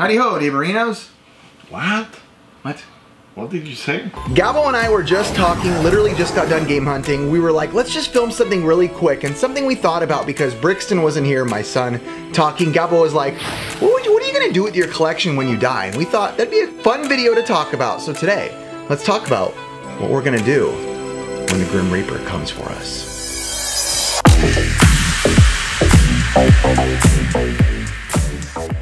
Howdy ho, DeMarinos. What? What? What did you say? Gabbo and I were just talking, literally just got done game hunting. We were like, let's just film something really quick and something we thought about because Brixton wasn't here, my son, talking. Gabbo was like, what, you, what are you gonna do with your collection when you die? And we thought that'd be a fun video to talk about. So today, let's talk about what we're gonna do when the Grim Reaper comes for us.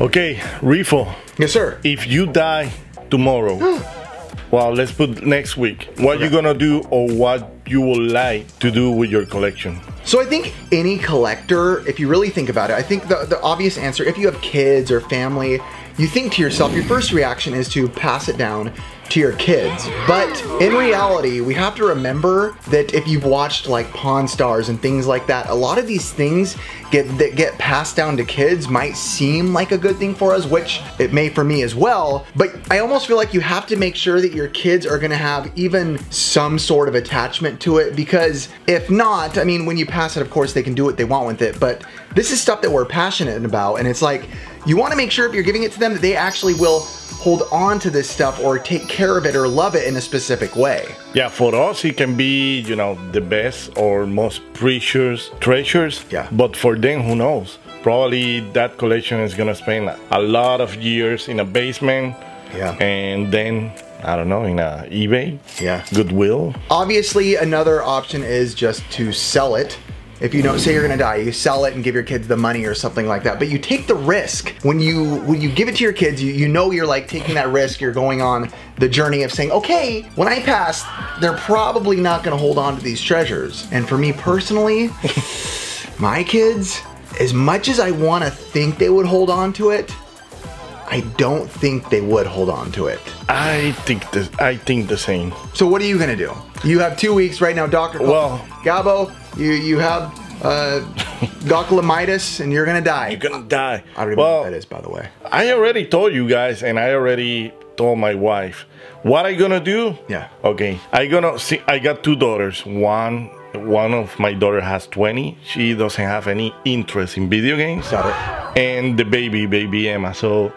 Okay, Rifo, Yes, sir. if you die tomorrow, well, let's put next week, what you gonna do or what you would like to do with your collection? So I think any collector, if you really think about it, I think the, the obvious answer, if you have kids or family, you think to yourself, your first reaction is to pass it down to your kids. But in reality, we have to remember that if you've watched like Pawn Stars and things like that, a lot of these things get that get passed down to kids might seem like a good thing for us, which it may for me as well. But I almost feel like you have to make sure that your kids are gonna have even some sort of attachment to it because if not, I mean, when you pass it, of course, they can do what they want with it. But this is stuff that we're passionate about, and it's like you want to make sure if you're giving it to them that they actually will hold on to this stuff or take care of it or love it in a specific way. Yeah, for us, it can be, you know, the best or most precious treasures. Yeah. But for them, who knows? Probably that collection is gonna spend a lot of years in a basement. Yeah. And then, I don't know, in a eBay. Yeah. Goodwill. Obviously, another option is just to sell it. If you don't say you're gonna die, you sell it and give your kids the money or something like that. But you take the risk when you when you give it to your kids. You, you know you're like taking that risk. You're going on the journey of saying, okay, when I pass, they're probably not gonna hold on to these treasures. And for me personally, my kids, as much as I want to think they would hold on to it, I don't think they would hold on to it. I think the, I think the same. So what are you gonna do? You have two weeks right now, Doctor. Well- Gabbo, you you have uh, and you're gonna die. You're gonna die. I don't even know what that is, by the way. I already told you guys, and I already told my wife what I gonna do. Yeah. Okay. I gonna see. I got two daughters. One, one of my daughter has 20. She doesn't have any interest in video games. And the baby, baby Emma. So,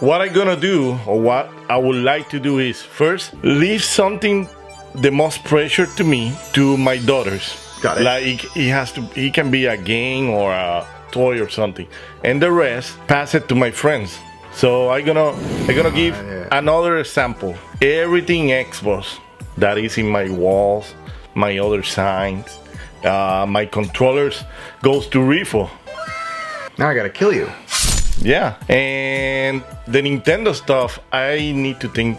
what I gonna do, or what I would like to do, is first leave something the most pressure to me to my daughters. Got it. Like he has to. he can be a game or a toy or something, and the rest pass it to my friends. So I'm gonna I'm gonna give yeah. another example. Everything Xbox that is in my walls, my other signs, uh, my controllers goes to Rifo. Now I gotta kill you. Yeah, and the Nintendo stuff, I need to think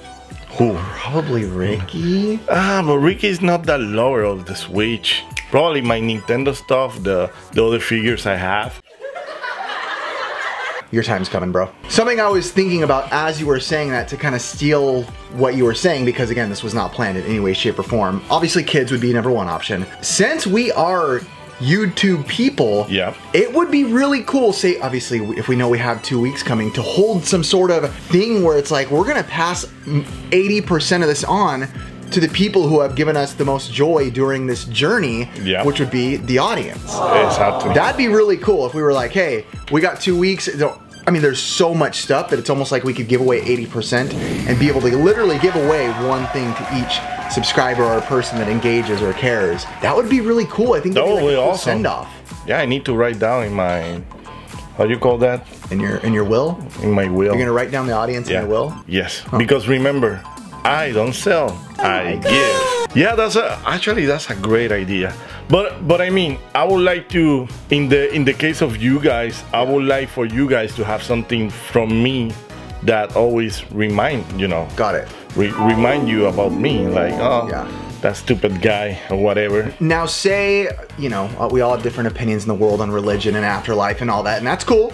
who. Probably Ricky. Ah, but Ricky is not that lower of the Switch. Probably my Nintendo stuff, the the other figures I have. Your time's coming, bro. Something I was thinking about as you were saying that to kind of steal what you were saying, because again, this was not planned in any way, shape, or form. Obviously, kids would be number one option. Since we are YouTube people, Yeah. it would be really cool, say, obviously, if we know we have two weeks coming, to hold some sort of thing where it's like, we're gonna pass 80% of this on to the people who have given us the most joy during this journey, Yeah. which would be the audience. Exactly. That'd be really cool if we were like, hey, we got two weeks. I mean, there's so much stuff that it's almost like we could give away 80% and be able to literally give away one thing to each subscriber or person that engages or cares. That would be really cool. I think That that'd be would like be cool awesome. send off yeah, I need to write down in my how do you call that? in your in your will. In my will. You're gonna write down the audience yeah. in your will. Yes. Because remember, I don't sell. I give. Yeah, that's a actually that's a great idea. But but I mean, I would like to in the in the case of you guys, I would like for you guys to have something from me that always remind you know Got it. re- remind you about me like oh Yeah. that stupid guy or whatever Now, say, you know, uh, we all have different opinions in the world on religion and afterlife and all that, and that's cool.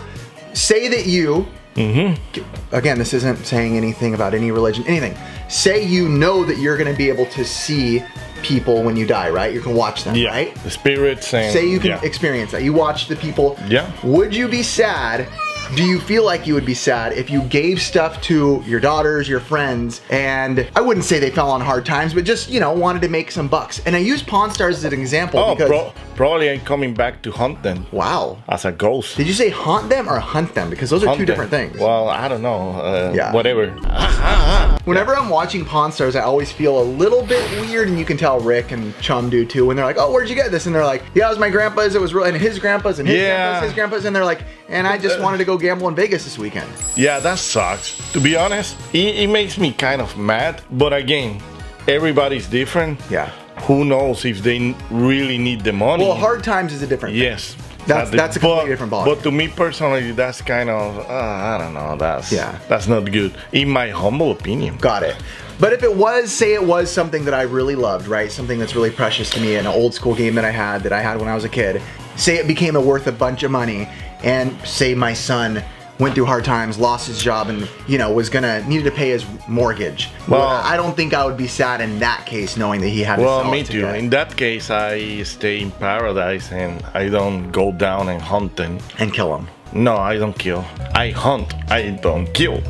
Say that you, Mm-hmm. again, this isn't saying anything about any religion, anything. Say you know that you're going to be able to see people when you die, right? You can watch them, yeah right? the spirits and Say you can yeah. experience that. You watch the people. Yeah. Would you be sad do you feel like you would be sad if you gave stuff to your daughters, your friends, and I wouldn't say they fell on hard times, but just, you know, wanted to make some bucks? And I use Pawn Stars as an example Oh, because. pro- probably I'm coming back to hunt them wow. as a ghost. Did you say haunt them or hunt them? Because those are Hunt two them. different things. Well, I don't know. Uh, Yeah. Whatever. Whenever I'm watching Pawn Stars, I always feel a little bit weird, and you can tell Rick and Chum do too. When they're like, "Oh, where'd you get this?" and they're like, "Yeah, it was my grandpa's. It was real, and his grandpa's, and his Yeah. grandpa's, his grandpa's," and they're like, "And I just wanted to go gamble in Vegas this weekend." Yeah, that sucks. To be honest, it, it makes me kind of mad. But again, everybody's different. Yeah. Who knows if they really need the money? Well, hard times is a different. thing. Yes. That's- But- that's a completely different ballgame. But to me personally, that's kind of uh, I don't know. That's Yeah. That's not good, in my humble opinion. Got it. But if it was, say it was something that I really loved, right? Something that's really precious to me, an old school game that I had, that I had when I was a kid. Say it became a worth a bunch of money, and say my son went through hard times, lost his job, and you know was gonna needed to pay his mortgage. Well- I don't think I would be sad in that case, knowing that he had to Well, me too. In that case, I stay in paradise and I don't go down and hunt them. and kill him. No, I don't kill. I hunt. I don't kill.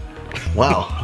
Wow.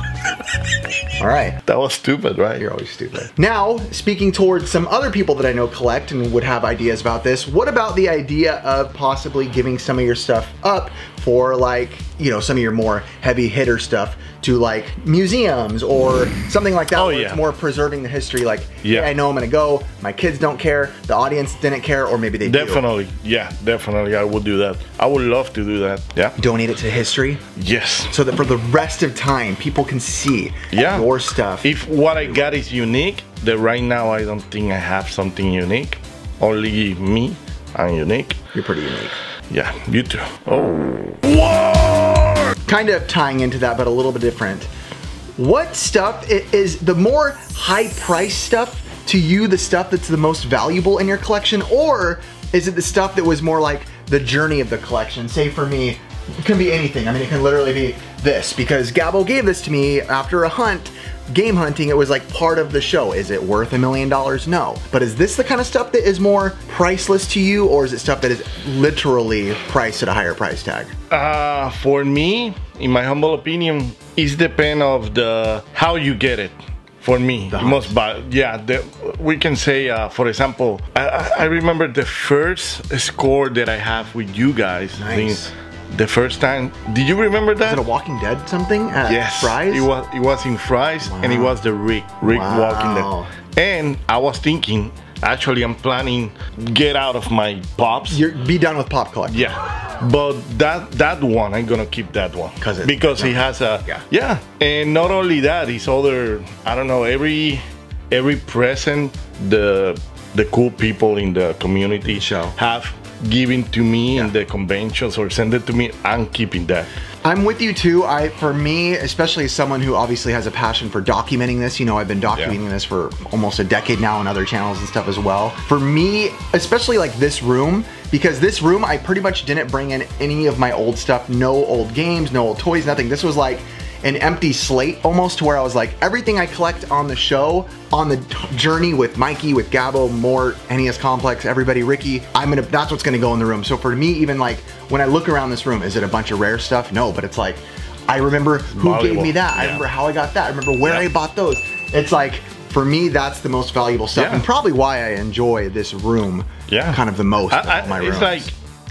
All right. That was stupid, right? You're always stupid. Now, speaking towards some other people that I know collect and would have ideas about this, what about the idea of possibly giving some of your stuff up for like, you know, some of your more heavy hitter stuff to like museums or something like that Oh, where yeah. it's more preserving the history like, Yeah. yeah, I know I'm gonna go, my kids don't care, the audience didn't care, or maybe they do. Definitely. Yeah, definitely. I would do that. I would love to do that. Yeah. Donate it to history Yes. so that for the rest of time people can see Yeah. your stuff. If what I got is unique, then right now I don't think I have something unique. Only me, I'm unique. You're pretty unique. Yeah, you too. Oh. Kind of tying into that, but a little bit different. What stuff is the more high price stuff to you the stuff that's the most valuable in your collection, or is it the stuff that was more like the journey of the collection? Say for me, it can be anything. I mean, it can literally be this because Gabbo gave this to me after a hunt. Game hunting, it was like part of the show. Is it worth a million dollars? No. But is this the kind of stuff that is more priceless to you, or is it stuff that is literally priced at a higher price tag? Uh, for me, in my humble opinion, it's depend of the how you get it. For me, most but yeah, the, we can say, uh, for example, I, I remember the first score that I have with you guys. Nice. The first time, did you remember that? Is it a Walking Dead something at Yes, Fry's? It was it was in Fry's and it was the Rick Rick Wow. walking there. And I was thinking, actually, I'm planning get out of my pops. You're, be done with pop collecting. Yeah, but that that one I'm gonna keep that one 'Cause it- because he has a Yeah. yeah, and not only that, his other I don't know every every present the the cool people in the community Show. have given to me in the conventions or send it to me. I'm keeping that. I'm with you too. I, for me, especially as someone who obviously has a passion for documenting this, you know, I've been documenting this for almost a decade now on other channels and stuff as well. For me, especially like this room, because this room, I pretty much didn't bring in any of my old stuff, no old games, no old toys, nothing. This was like an empty slate almost to where I was like, everything I collect on the show, on the journey with Mikey, with Gabbo, Mort, NES Complex, everybody, Ricky, I'm gonna, that's what's gonna go in the room. So for me, even like, when I look around this room, is it a bunch of rare stuff? No, but it's like, I remember who gave me that. I remember how I got that. I remember where Yeah. I bought those. It's like, for me, that's the most valuable stuff Yeah. and probably why I enjoy this room Yeah, kind of the most of I, my I, it's rooms.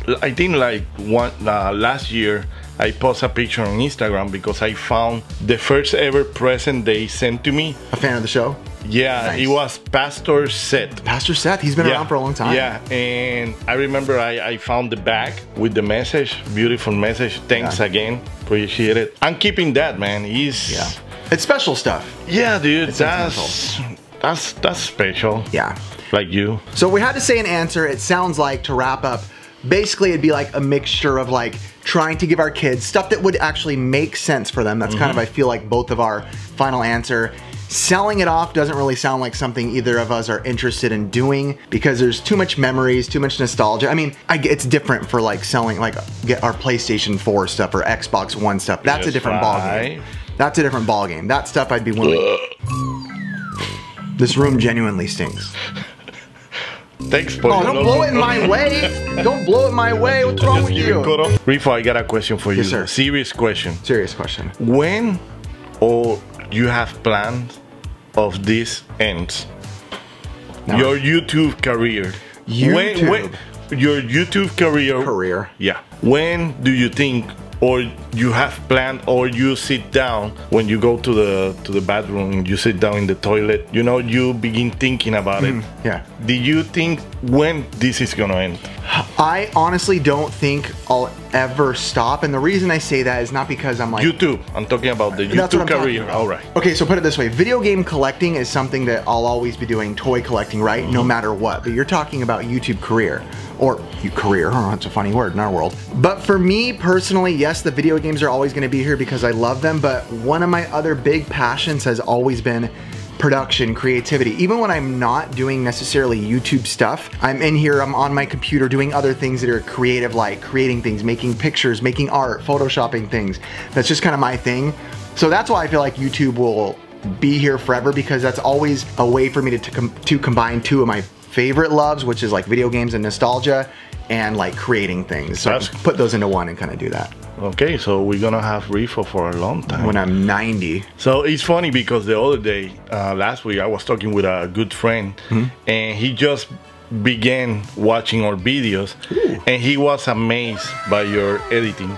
like I think like one uh, last year I post a picture on Instagram because I found the first ever present they sent to me. a fan of the show. Yeah, Nice. it was Pastor Seth. Pastor Seth, he's been yeah. around for a long time. Yeah, and I remember I, I found the bag with the message, beautiful message. Thanks Yeah. again, appreciate it. I'm keeping that, man. He's Yeah. It's special stuff. yeah, dude. It's that's that's that's special. Yeah. like you. So we had to say an answer, it sounds like to wrap up, basically it'd be like a mixture of like trying to give our kids stuff that would actually make sense for them. That's kind of mm-hmm. I feel like both of our final answer. Selling it off doesn't really sound like something either of us are interested in doing because there's too much memories, too much nostalgia. I mean, I, it's different for like selling like get our PlayStation 4 stuff or Xbox One stuff. That's a different ballgame. right. That's a different ballgame. That stuff I'd be willing. this room genuinely stinks. Thanks for Oh, don't blow it in my way. Don't blow it my way. What's wrong with give it cut you? off. Rifo, I got a question for you. Yes, sir. Serious question. Serious question. When or you have plans of this ends? No. Your YouTube career. When, when your YouTube career. Career. Yeah. When do you think or you have planned or you sit down when you go to the to the bathroom you sit down in the toilet you know you begin thinking about it. Mm-hmm. Yeah. do you think when this is gonna end I honestly don't think I'll ever stop. And the reason I say that is not because I'm like, YouTube. I'm talking about the YouTube career. All right. Okay, so put it this way: video game collecting is something that I'll always be doing. Toy collecting, right? No Mm-hmm. matter what. But you're talking about YouTube career or you career. Huh, that's a funny word in our world. But for me personally, yes, the video games are always going to be here because I love them. But one of my other big passions has always been production, creativity. Even when I'm not doing necessarily YouTube stuff, I'm in here, I'm on my computer doing other things that are creative, like creating things, making pictures, making art, photoshopping things. That's just kind of my thing. So that's why I feel like YouTube will be here forever because that's always a way for me to, to, com- to combine two of my favorite loves, which is like video games and nostalgia and like creating things. So I That's- can put those into one and kind of do that Okay, so we're gonna have Rifo for a long time. when I'm 90. So it's funny because the other day, uh, last week, I was talking with a good friend, and he just began watching our videos, and he was amazed by your editing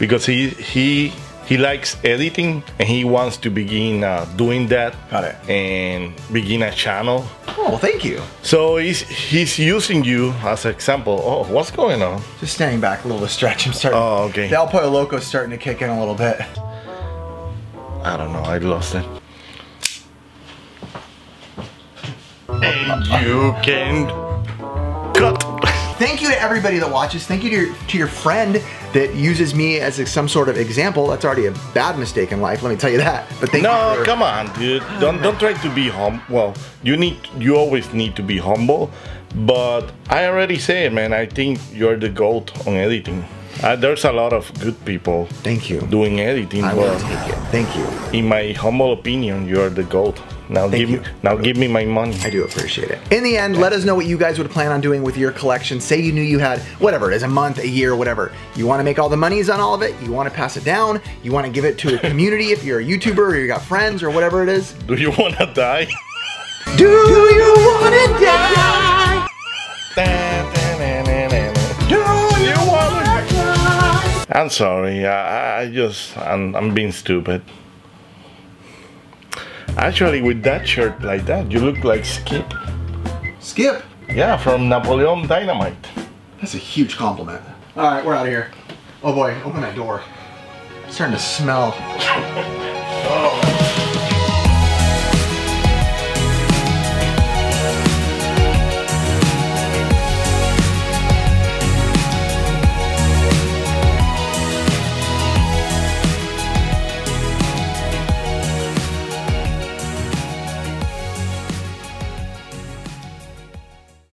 because he he he likes editing and he wants to begin uh, doing that. Got it. And begin a channel. Oh, well, thank you. So he's he's using you as an example. Oh, what's going on? Just standing back a little to stretch. I'm starting. Oh, okay. The El Pollo Loco's starting to kick in a little bit. I don't know. I lost it. And you can cut. Thank you to everybody that watches. Thank you to your, to your friend that uses me as a, some sort of example. That's already a bad mistake in life. Let me tell you that. But thank No, you. For, come on, dude. Don't don't try to be hum. Well, you need you always need to be humble. But I already said, man. I think you're the goat on editing. Uh, there's a lot of good people Thank you. doing editing, I will take it. Thank you. in my humble opinion, you're the goat. Now Thank give you. me now give me my money. I do appreciate it. In the end, let us know what you guys would plan on doing with your collection. Say you knew you had whatever it is, a month, a year, whatever. You want to make all the monies on all of it. You want to pass it down. You want to give it to a community if you're a YouTuber or you got friends or whatever it is. Do you wanna die? Do you want to die? Do you want to die? I'm sorry. I, I just I'm, I'm being stupid. Actually, with that shirt like that, you look like Skip. Skip. Yeah, from Napoleon Dynamite. That's a huge compliment. All right, we're out of here. Oh boy, open that door. It's starting to smell. Oh.